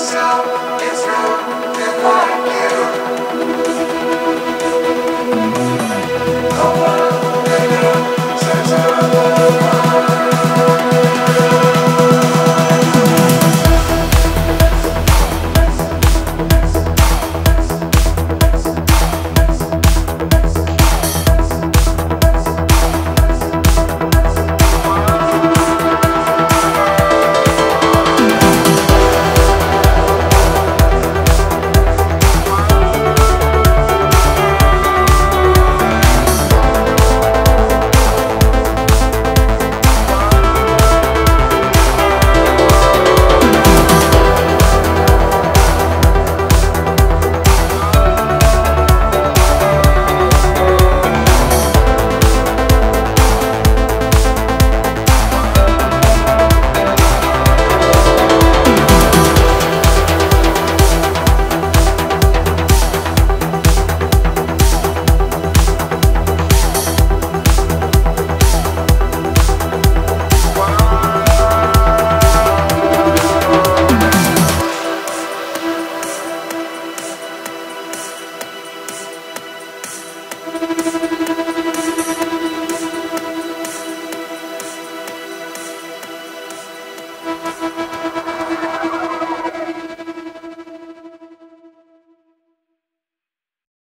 myself